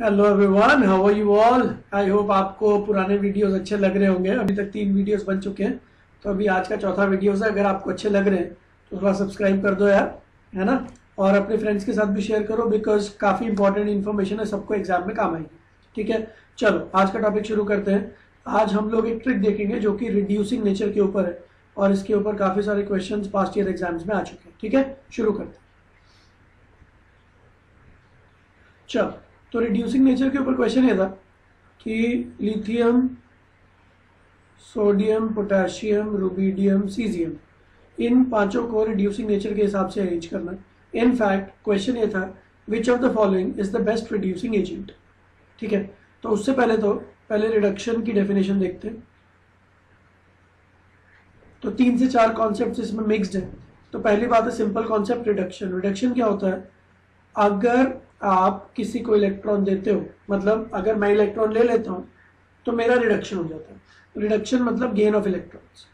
Hello everyone how are you all I hope आपको पुराने videos अच्छे लग रहे होंगे। अभी तक तीन वीडियोस बन चुके हैं। तो अभी आज का चौथा वीडियो है। अगर आपको अच्छे लग रहे हैं तो थोड़ा सब्सक्राइब कर दो यार, है ना? और अपने फ्रेंड्स के साथ भी शेयर करो बिकॉज़ काफ़ी इंपॉर्टेंट इन्फॉर्मेशन है, सबको एग्ज़ाम में काम आएगी। ठीक है? चलो, आज का टॉपिक शुरू करते हैं। आज हम लोग एक ट्रिक देखेंगे, जो कि रिड्यूसिंग नेचर के ऊपर है। और इसके ऊपर काफ़ी सारे क्वेश्चन पास्ट ईयर एग्ज़ाम्स में आ चुके हैं। ठीक है? शुरू करते हैं। चलो तो रिड्यूसिंग नेचर के ऊपर क्वेश्चन ये था कि lithium sodium potassium rubidium caesium इन पाँचों को रिड्यूसिंग नेचर के हिसाब से अरेंज करना। इन फैक्ट क्वेश्चन ये था which of the following is the best reducing agent ठीक है? तो उससे पहले तो पहले रिडक्शन की डेफिनेशन देखते हैं। तो तीन से चार कॉन्सेप्ट इसमें मिक्स्ड है। तो पहली बात है सिंपल कॉन्सेप्ट रिडक्शन रिडक्शन क्या होता है? अगर आप किसी को इलेक्ट्रॉन देते हो मतलब अगर मैं इलेक्ट्रॉन ले लेता हूँ तो मेरा रिडक्शन हो जाता है। रिडक्शन मतलब gain of electrons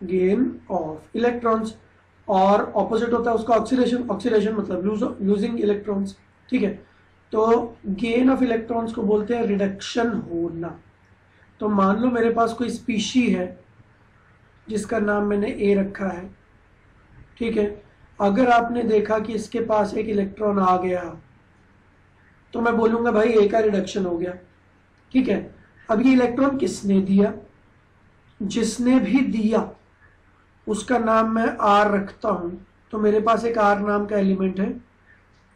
gain of electrons और ऑपोजिट होता है उसका ऑक्सीडेशन ऑक्सीडेशन मतलब लूजिंग इलेक्ट्रॉन्स ठीक है? तो गेन ऑफ़ इलेक्ट्रॉन्स को बोलते हैं रिडक्शन होना। तो मान लो मेरे पास कोई स्पीशी है, जिसका नाम मैंने ए रखा है। ठीक है? अगर आपने देखा कि इसके पास एक इलेक्ट्रॉन आ गया तो मैं बोलूँगा, भाई ए का रिडक्शन हो गया। ठीक है? अब ये इलेक्ट्रॉन किसने दिया? जिसने भी दिया, उसका नाम मैं आर रखता हूँ। तो मेरे पास एक आर नाम का एलिमेंट है।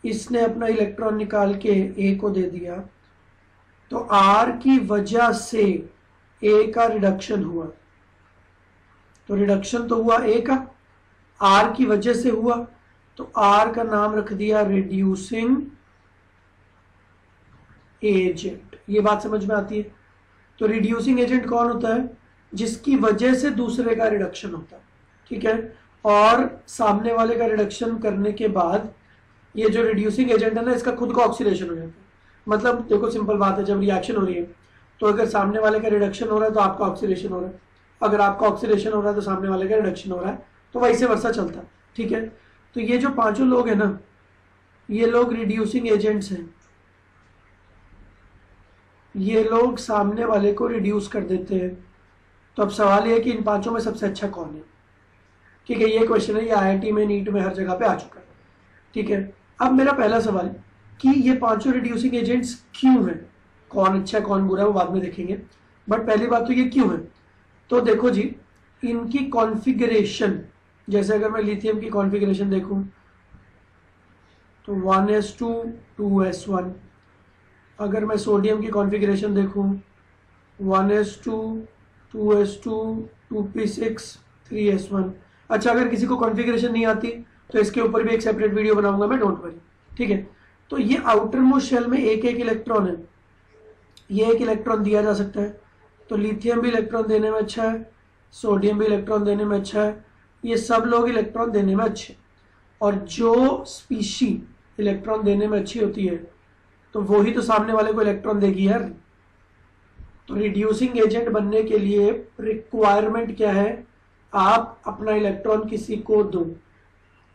इसने अपना इलेक्ट्रॉन निकाल के ए को दे दिया। तो आर की वजह से ए का रिडक्शन हुआ। तो रिडक्शन तो हुआ ए का? आर की वजह से हुआ तो आर का नाम रख दिया रिड्यूसिंग एजेंट ये बात समझ में आती है? तो रिड्यूसिंग एजेंट कौन होता है? जिसकी वजह से दूसरे का रिडक्शन होता है, ठीक है? और सामने वाले का रिडक्शन करने के बाद ये जो रिड्यूसिंग एजेंट है ना, इसका खुद का ऑक्सीडेशन हो जाता है। मतलब देखो सिंपल बात है, जब रिएक्शन हो रही है तो अगर सामने वाले का रिडक्शन हो रहा है तो आपका ऑक्सीडेशन हो रहा है। अगर आपका ऑक्सीडेशन हो रहा है तो सामने वाले का रिडक्शन हो रहा है। तो वैसे वर्षा चलता, ठीक है? तो ये जो पाँचों लोग हैं ना, ये लोग रिड्यूसिंग एजेंट्स हैं। ये लोग सामने वाले को रिड्यूस कर देते हैं। तो अब सवाल ये है कि इन पाँचों में सबसे अच्छा कौन है? ठीक है, ये क्वेश्चन है, ये आईआईटी में, नीट में, हर जगह पे आ चुका है। ठीक है, अब मेरा पहला सवाल, कि ये पाँचों रिड्यूसिंग एजेंट्स क्यों हैं? कौन अच्छा है कौन बुरा है वो बाद में देखेंगे। बट पहली बात तो ये क्यों है? तो देखो जी, इनकी कॉन्फ़िगरेशन जैसे अगर मैं लिथियम की कॉन्फ़िगरेशन देखूँ तो one S two two S one अगर मैं सोडियम की कॉन्फ़िगरेशन देखूँ one S two two S two two P six three S one अच्छा अगर किसी को कॉन्फ़िगरेशन नहीं आती तो इसके ऊपर भी एक सेपरेट वीडियो बनाऊँगा मैं डोंट वरी ठीक है? तो ये आउटर मोस्ट शेल में एक एक इलेक्ट्रॉन है। ये एक इलेक्ट्रॉन दिया जा सकता है। तो लिथियम भी इलेक्ट्रॉन देने में अच्छा है सोडियम भी इलेक्ट्रॉन देने में अच्छा है। ये सब लोग इलेक्ट्रॉन देने में अच्छे और जो स्पीशी इलेक्ट्रॉन देने में अच्छी होती है तो वो ही तो सामने वाले को इलेक्ट्रॉन देगी यार। तो रिड्यूसिंग एजेंट बनने के लिए रिक्वायरमेंट क्या है? आप अपना इलेक्ट्रॉन किसी को दो।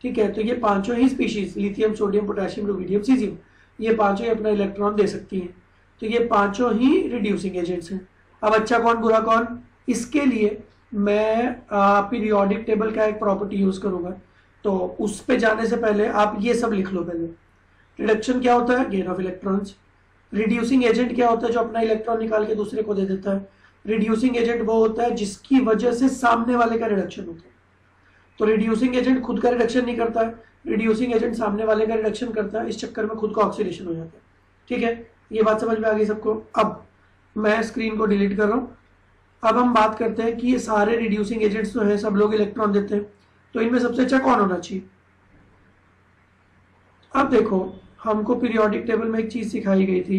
ठीक है तो ये पाँचों ही species lithium sodium potassium rubidium caesium ये पाँचों ही अपना इलेक्ट्रॉन दे सकती हैं। तो ये पाँचों ही रिड्यूसिंग एजेंट्स हैं। अब अच्छा कौन, बुरा कौन? इसके लिए मैं पीरियोडिक टेबल का एक प्रॉपर्टी यूज़ करूँगा। तो उस पे जाने से पहले आप ये सब लिख लो पहले। रिडक्शन क्या होता है? Gain of electrons reducing agent क्या होता है जो अपना इलेक्ट्रॉन निकाल के दूसरे को दे देता है? रिड्यूसिंग एजेंट वो होता है जिसकी वजह से सामने वाले का रिडक्शन होता है। तो रिड्यूसिंग एजेंट खुद का रिडक्शन नहीं करता है। रिड्यूसिंग एजेंट सामने वाले का रिडक्शन करता है। इस चक्कर में खुद का ऑक्सीडेशन हो जाता है। ठीक है? ये बात समझ में आ गई सबको? अब मैं स्क्रीन को डिलीट कर रहा हूँ। अब हम बात करते हैं कि ये सारे रिड्यूसिंग एजेंट्स जो है, सब लोग इलेक्ट्रॉन देते हैं। तो इनमें सबसे अच्छा कौन होना चाहिए? अब देखो, हमको पीरियोडिक टेबल में एक चीज़ सिखाई गई थी।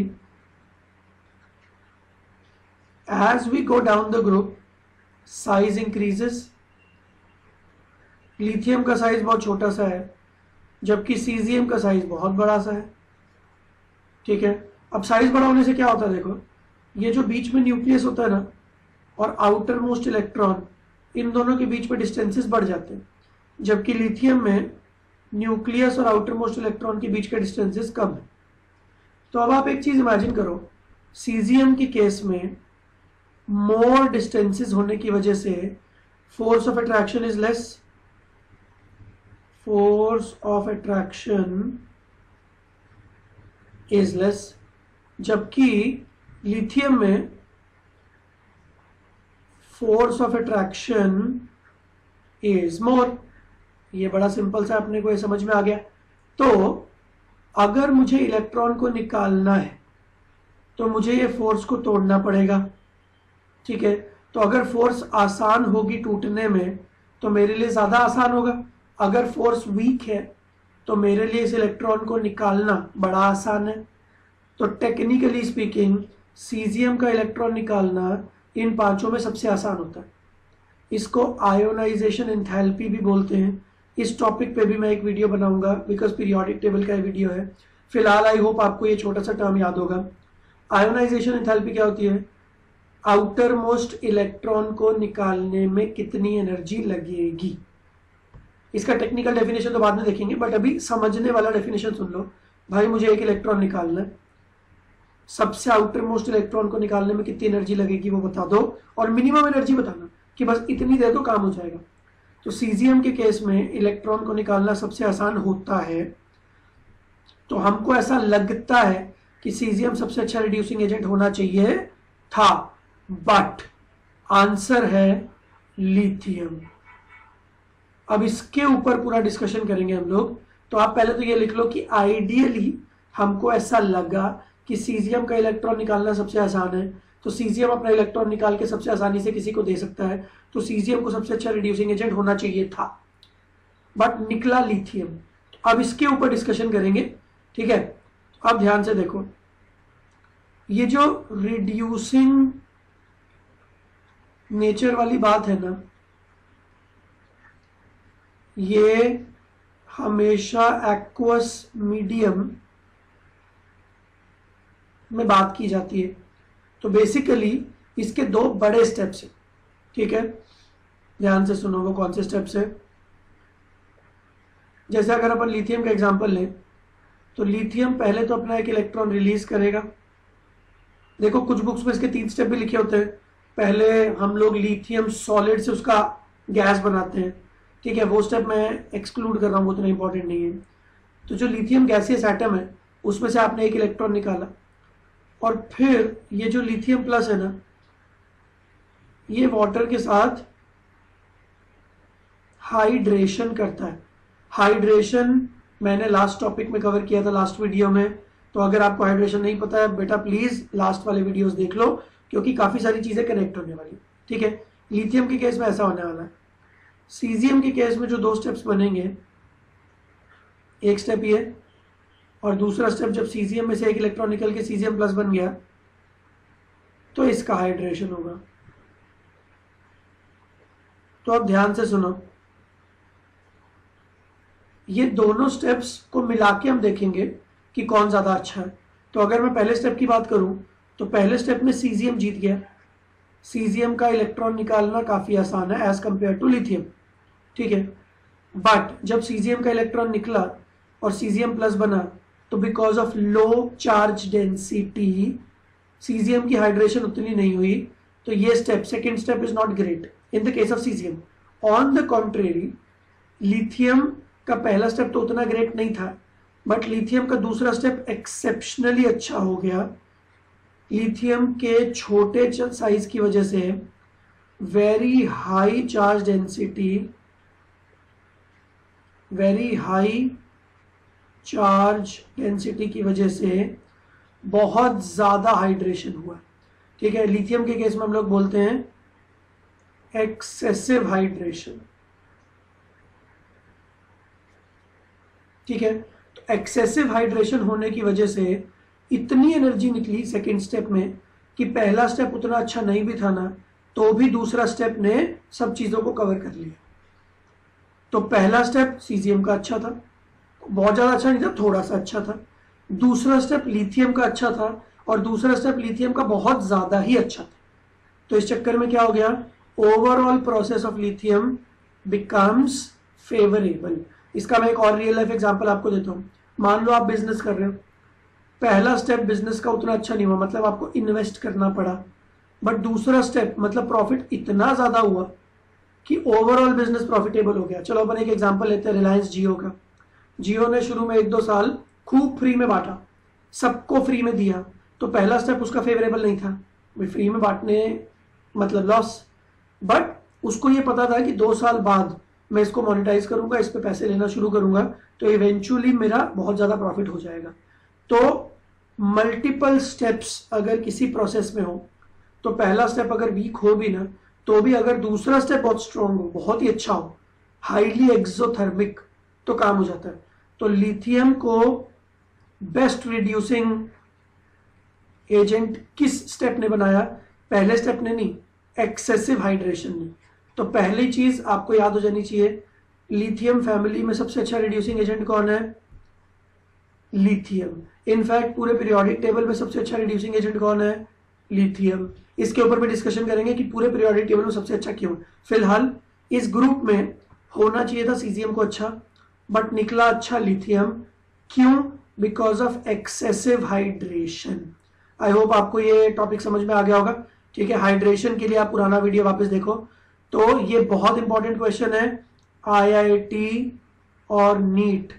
As we go down the group size increases lithium का साइज़ बहुत छोटा सा है, जबकि सीजियम का साइज़ बहुत बड़ा सा है। ठीक है? अब साइज़ बड़ा होने से क्या होता है, देखो, ये जो बीच में न्यूक्लियस होता है ना और आउटर मोस्ट इलेक्ट्रॉन इन दोनों के बीच में डिस्टेंसेस बढ़ जाते हैं। जबकि लिथियम में न्यूक्लियस और आउटर मोस्ट इलेक्ट्रॉन के बीच के डिस्टेंसेस कम है। तो अब आप एक चीज़ इमेजिन करो सीजियम के केस में मोर डिस्टेंसेस होने की वजह से force of attraction is less force of attraction is less जबकि लिथियम में force of attraction is more ये बड़ा सिंपल सा अपने को ये समझ में आ गया। तो अगर मुझे इलेक्ट्रॉन को निकालना है तो मुझे ये फोर्स को तोड़ना पड़ेगा। ठीक है? तो अगर फोर्स आसान होगी टूटने में तो मेरे लिए ज़्यादा आसान होगा। अगर फोर्स वीक है तो मेरे लिए इस इलेक्ट्रॉन को निकालना बड़ा आसान है। तो टेक्निकली स्पीकिंग सीजियम का इलेक्ट्रॉन निकालना इन पाँचों में सबसे आसान होता है। इसको आयोनाइजेशन इंथैल्पी भी बोलते हैं। इस टॉपिक पे भी मैं एक वीडियो बनाऊँगा बिकॉज़ पीरियोडिक टेबल का वीडियो है। फ़िलहाल आई होप आपको ये छोटा सा टर्म याद होगा। आयोनाइजेशन इंथैल्पी क्या होती है? आउटर मोस्ट इलेक्ट्रॉन को निकालने में कितनी एनर्जी लगेगी? इसका टेक्निकल डेफिनेशन तो बाद में देखेंगे बट अभी समझने वाला डेफिनेशन सुन लो। भाई, मुझे एक इलेक्ट्रॉन निकालना है। सबसे आउटर मोस्ट इलेक्ट्रॉन को निकालने में कितनी एनर्जी लगेगी वो बता दो। और मिनिमम एनर्जी बताना कि बस इतनी देर तो काम हो जाएगा। तो सीजीएम के केस में इलेक्ट्रॉन को निकालना सबसे आसान होता है। तो हमको ऐसा लगता है कि सीजीएम सबसे अच्छा रिड्यूसिंग एजेंट होना चाहिए था। बट आंसर है लिथियम अब इसके ऊपर पूरा डिस्कशन करेंगे हम लोग। तो आप पहले तो ये लिख लो कि आइडियली हमको ऐसा लगा कि सीजियम का इलेक्ट्रॉन निकालना सबसे आसान है। तो सीजियम अपना इलेक्ट्रॉन निकाल के सबसे आसानी से किसी को दे सकता है। तो सीजियम को सबसे अच्छा रिड्यूसिंग एजेंट होना चाहिए था। बट निकला लिथियम अब इसके ऊपर डिस्कशन करेंगे, ठीक है? अब ध्यान से देखो। ये जो रिड्यूसिंग नेचर वाली बात है ना, ये हमेशा एक्वस मीडियम में बात की जाती है। तो बेसिकली इसके दो बड़े स्टेप्स हैं। ठीक है? ध्यान से सुनो, वो कौन से स्टेप्स है? जैसे अगर अपन लिथियम का एग्जांपल लें तो लिथियम पहले तो अपना एक इलेक्ट्रॉन रिलीज़ करेगा। देखो, कुछ बुक्स में इसके तीन स्टेप भी लिखे होते हैं। पहले हम लोग लिथियम सॉलिड से उसका गैस बनाते हैं। ठीक है? वो स्टेप मैं एक्सक्लूड कर रहा हूँ उतना इंपॉर्टेंट नहीं है। तो जो लिथियम गैसियस एटम है, उसमें से आपने एक इलेक्ट्रॉन निकाला। और फिर ये जो लिथियम प्लस है ना, ये वाटर के साथ हाइड्रेशन करता है। हाइड्रेशन मैंने लास्ट टॉपिक में कवर किया था लास्ट वीडियो में। तो अगर आपको हाइड्रेशन नहीं पता है, बेटा प्लीज़ लास्ट वाले वीडियोस देख लो, क्योंकि काफ़ी सारी चीज़ें कनेक्ट होने वाली ठीक है? लिथियम के केस में ऐसा होने वाला है। सीजियम के केस में जो दो स्टेप्स बनेंगे, एक स्टेप ये और दूसरा स्टेप जब सीजियम में से एक इलेक्ट्रॉन निकल के सीजियम प्लस बन गया तो इसका हाइड्रेशन होगा। तो अब ध्यान से सुनो। ये दोनों स्टेप्स को मिला के हम देखेंगे कि कौन ज़्यादा अच्छा है। तो अगर मैं पहले स्टेप की बात करूँ तो पहले स्टेप में सीजियम जीत गया। सीजियम का इलेक्ट्रॉन निकालना काफ़ी आसान है एज कंपेयर टू लिथियम ठीक है? बट जब सीजियम का इलेक्ट्रॉन निकला और सीजियम प्लस बना तो because of low charge density caesium की हाइड्रेशन उतनी नहीं हुई तो ये step second step is not great in the case of caesium on the contrary lithium का पहला स्टेप तो उतना ग्रेट नहीं था बट लिथियम का दूसरा स्टेप एक्सेप्शनली अच्छा हो गया। लिथियम के छोटे साइज़ की वजह से very high charge density very high charge density की वजह से बहुत ज़्यादा हाइड्रेशन हुआ है। ठीक है लिथियम के केस में हम लोग बोलते हैं एक्सेसिव हाइड्रेशन ठीक है तो एक्सेसिव हाइड्रेशन होने की वजह से इतनी एनर्जी निकली सेकेंड स्टेप में कि पहला स्टेप उतना अच्छा नहीं भी था ना तो भी दूसरा स्टेप ने सब चीज़ों को कवर कर लिया। तो पहला स्टेप सीजियम का अच्छा था। बहुत ज़्यादा अच्छा नहीं था, थोड़ा सा अच्छा था। दूसरा स्टेप लिथियम का अच्छा था और दूसरा स्टेप लिथियम का बहुत ज़्यादा ही अच्छा था। तो इस चक्कर में क्या हो गया? Overall process of lithium becomes favourable इसका मैं एक और रियल लाइफ एग्ज़ाम्पल आपको देता हूँ। मान लो आप बिज़नेस कर रहे हो। पहला स्टेप बिज़नेस का उतना अच्छा नहीं हुआ मतलब आपको इन्वेस्ट करना पड़ा। बट दूसरा स्टेप मतलब प्रॉफिट इतना ज़्यादा हुआ कि ओवरऑल बिज़नेस प्रॉफिटेबल हो गया। चलो अपन एक एग्जांपल लेते हैं रिलायंस जियो का। जियो ने शुरू में एक दो साल खूब फ्री में बांटा। सबको फ्री में दिया। तो पहला स्टेप उसका फेवरेबल नहीं था। भाई फ्री में बांटने मतलब लॉस बट उसको ये पता था कि दो साल बाद मैं इसको मोनिटाइज करूँगा, इस पर पैसे लेना शुरू करूँगा तो इवेंचुअली मेरा बहुत ज़्यादा प्रॉफिट हो जाएगा। तो मल्टीपल स्टेप्स अगर किसी प्रोसेस में हो तो पहला स्टेप अगर वीक हो भी ना तो भी अगर दूसरा स्टेप बहुत स्ट्रांग हो, बहुत ही अच्छा हो हाईली एक्सोथर्मिक तो काम हो जाता है। तो लिथियम को बेस्ट रिड्यूसिंग एजेंट किस स्टेप ने बनाया? पहले स्टेप ने नहीं एक्सेसिव हाइड्रेशन ने। तो पहली चीज़ आपको याद हो जानी चाहिए लिथियम फैमिली में सबसे अच्छा रिड्यूसिंग एजेंट कौन है? लिथियम इनफैक्ट पूरे पीरियोडिक टेबल में सबसे अच्छा रिड्यूसिंग एजेंट कौन है? लिथियम इसके ऊपर भी डिस्कशन करेंगे कि पूरे पीरियोडिक टेबल में सबसे अच्छा क्यों। फ़िलहाल, इस ग्रुप में होना चाहिए था सीजियम को अच्छा। बट निकला अच्छा लिथियम क्यों? Because of excessive hydration I hope आपको ये टॉपिक समझ में आ गया होगा। ठीक है हाइड्रेशन के लिए आप पुराना वीडियो वापस देखो। तो ये बहुत इंपॉर्टेंट क्वेश्चन है। आईआईटी और नीट।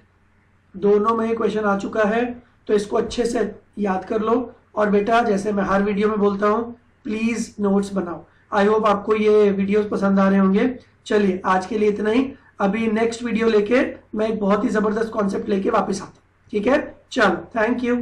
दोनों में ये क्वेश्चन आ चुका है। तो इसको अच्छे से याद कर लो। और बेटा, जैसे मैं हर वीडियो में बोलता हूँ प्लीज़ नोट्स बनाओ। आई होप आपको ये वीडियोस पसंद आ रहे होंगे। चलिए, आज के लिए इतना ही। अभी नेक्स्ट वीडियो लेके मैं एक बहुत ही ज़बरदस्त कॉन्सेप्ट लेके वापस आता हूँ। ठीक है? चलो थैंक यू